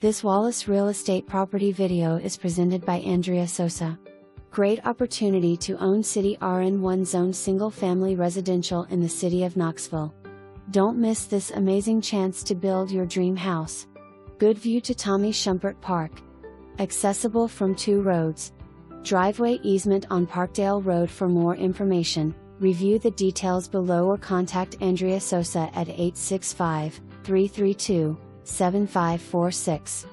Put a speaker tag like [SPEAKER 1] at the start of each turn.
[SPEAKER 1] This Wallace Real Estate property video is presented by Andrea Sosa. Great opportunity to own City RN1 zone single family residential in the city of Knoxville. Don't miss this amazing chance to build your dream house. Good view to Tommy Schumpert Park. Accessible from two roads. Driveway easement on Parkdale Road for more information. Review the details below or contact Andrea Sosa at 865 332 7546.